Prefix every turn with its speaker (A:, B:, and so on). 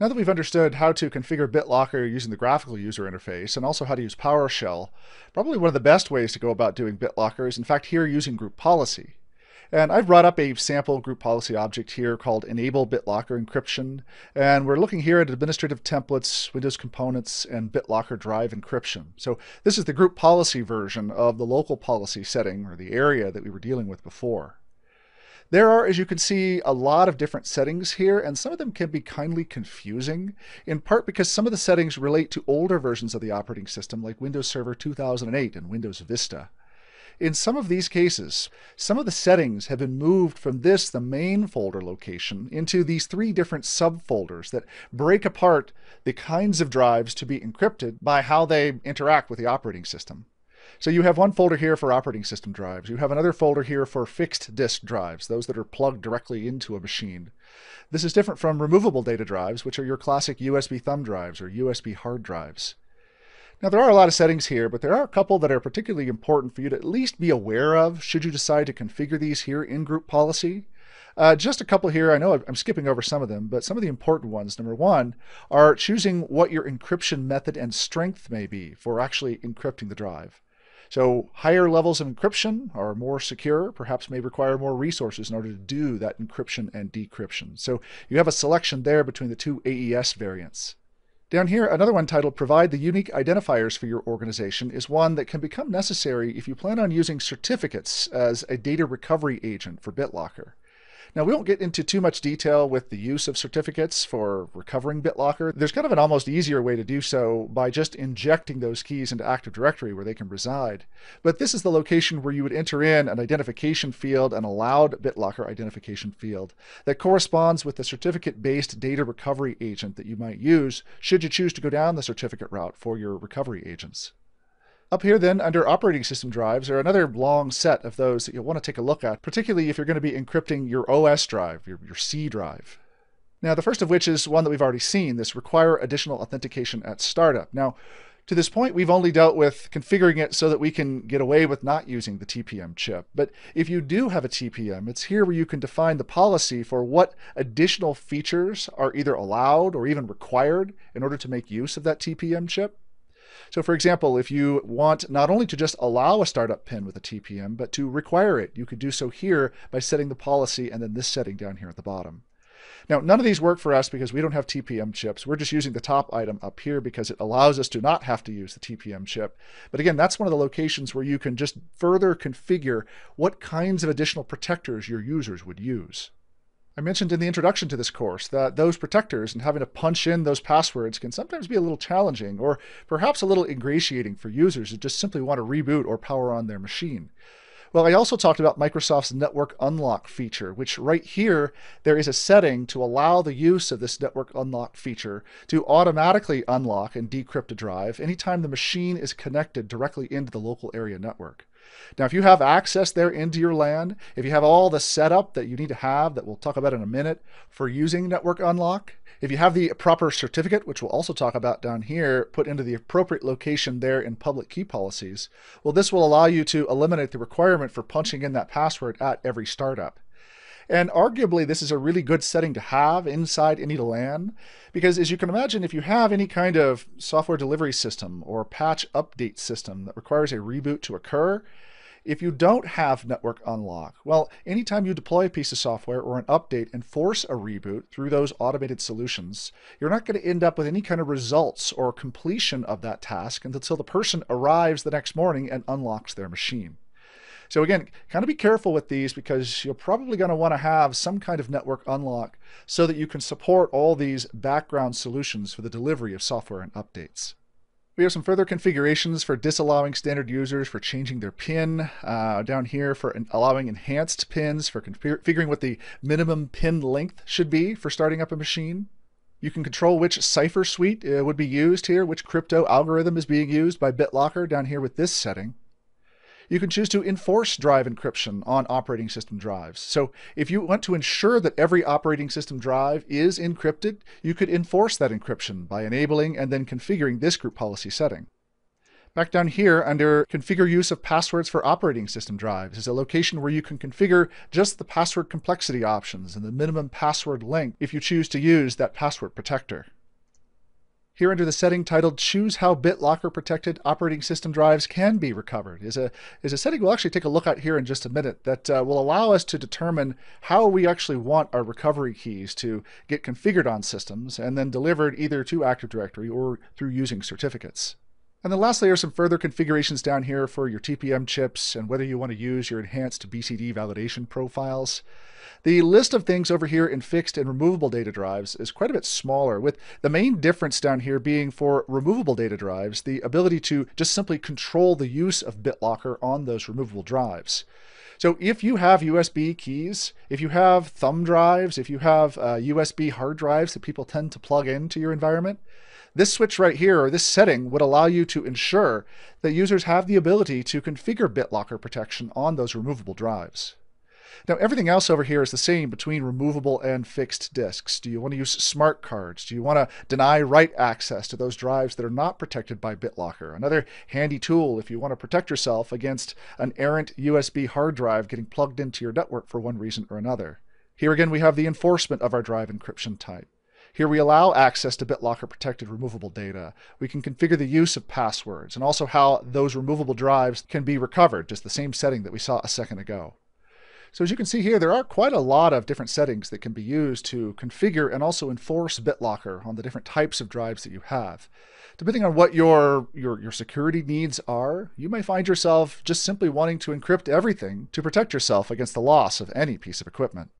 A: Now that we've understood how to configure BitLocker using the graphical user interface and also how to use PowerShell, probably one of the best ways to go about doing BitLocker is in fact here using group policy. And I've brought up a sample group policy object here called enable BitLocker encryption. And we're looking here at administrative templates, Windows components, and BitLocker drive encryption. So this is the group policy version of the local policy setting or the area that we were dealing with before. There are, as you can see, a lot of different settings here, and some of them can be kindly confusing, in part because some of the settings relate to older versions of the operating system like Windows Server 2008 and Windows Vista. In some of these cases, some of the settings have been moved from this, the main folder location, into these three different subfolders that break apart the kinds of drives to be encrypted by how they interact with the operating system. So you have one folder here for operating system drives. You have another folder here for fixed disk drives, those that are plugged directly into a machine. This is different from removable data drives, which are your classic USB thumb drives or USB hard drives. Now there are a lot of settings here, but there are a couple that are particularly important for you to at least be aware of should you decide to configure these here in group policy. Uh, just a couple here. I know I'm skipping over some of them, but some of the important ones, number one, are choosing what your encryption method and strength may be for actually encrypting the drive. So higher levels of encryption are more secure, perhaps may require more resources in order to do that encryption and decryption. So you have a selection there between the two AES variants. Down here, another one titled Provide the Unique Identifiers for Your Organization is one that can become necessary if you plan on using certificates as a data recovery agent for BitLocker. Now, we won't get into too much detail with the use of certificates for recovering BitLocker. There's kind of an almost easier way to do so by just injecting those keys into Active Directory where they can reside. But this is the location where you would enter in an identification field, an allowed BitLocker identification field, that corresponds with the certificate-based data recovery agent that you might use should you choose to go down the certificate route for your recovery agents. Up here then, under operating system drives, are another long set of those that you'll want to take a look at, particularly if you're going to be encrypting your OS drive, your, your C drive. Now, the first of which is one that we've already seen, this require additional authentication at startup. Now, to this point, we've only dealt with configuring it so that we can get away with not using the TPM chip. But if you do have a TPM, it's here where you can define the policy for what additional features are either allowed or even required in order to make use of that TPM chip. So for example, if you want not only to just allow a startup pin with a TPM, but to require it, you could do so here by setting the policy and then this setting down here at the bottom. Now, none of these work for us because we don't have TPM chips. We're just using the top item up here because it allows us to not have to use the TPM chip. But again, that's one of the locations where you can just further configure what kinds of additional protectors your users would use. I mentioned in the introduction to this course that those protectors and having to punch in those passwords can sometimes be a little challenging or perhaps a little ingratiating for users who just simply want to reboot or power on their machine. Well, I also talked about Microsoft's network unlock feature, which right here, there is a setting to allow the use of this network unlock feature to automatically unlock and decrypt a drive anytime the machine is connected directly into the local area network. Now, if you have access there into your LAN, if you have all the setup that you need to have that we'll talk about in a minute for using Network Unlock, if you have the proper certificate, which we'll also talk about down here, put into the appropriate location there in public key policies, well, this will allow you to eliminate the requirement for punching in that password at every startup. And arguably, this is a really good setting to have inside any LAN, because as you can imagine, if you have any kind of software delivery system or patch update system that requires a reboot to occur, if you don't have network unlock, well, anytime you deploy a piece of software or an update and force a reboot through those automated solutions, you're not going to end up with any kind of results or completion of that task until the person arrives the next morning and unlocks their machine. So again, kind of be careful with these because you're probably going to want to have some kind of network unlock so that you can support all these background solutions for the delivery of software and updates. We have some further configurations for disallowing standard users for changing their PIN. Uh, down here for allowing enhanced pins, for configuring what the minimum pin length should be for starting up a machine. You can control which cipher suite uh, would be used here, which crypto algorithm is being used by BitLocker down here with this setting. You can choose to enforce drive encryption on operating system drives. So if you want to ensure that every operating system drive is encrypted, you could enforce that encryption by enabling and then configuring this group policy setting. Back down here under configure use of passwords for operating system drives is a location where you can configure just the password complexity options and the minimum password length if you choose to use that password protector. Here under the setting titled Choose How BitLocker Protected Operating System Drives Can Be Recovered is a, is a setting we'll actually take a look at here in just a minute that uh, will allow us to determine how we actually want our recovery keys to get configured on systems and then delivered either to Active Directory or through using certificates. And then lastly are some further configurations down here for your TPM chips and whether you want to use your enhanced BCD validation profiles. The list of things over here in fixed and removable data drives is quite a bit smaller, with the main difference down here being for removable data drives, the ability to just simply control the use of BitLocker on those removable drives. So if you have USB keys, if you have thumb drives, if you have uh, USB hard drives that people tend to plug into your environment, this switch right here, or this setting, would allow you to ensure that users have the ability to configure BitLocker protection on those removable drives. Now, everything else over here is the same between removable and fixed disks. Do you want to use smart cards? Do you want to deny write access to those drives that are not protected by BitLocker? Another handy tool if you want to protect yourself against an errant USB hard drive getting plugged into your network for one reason or another. Here again, we have the enforcement of our drive encryption type. Here we allow access to BitLocker protected removable data. We can configure the use of passwords and also how those removable drives can be recovered, just the same setting that we saw a second ago. So as you can see here, there are quite a lot of different settings that can be used to configure and also enforce BitLocker on the different types of drives that you have. Depending on what your, your, your security needs are, you may find yourself just simply wanting to encrypt everything to protect yourself against the loss of any piece of equipment.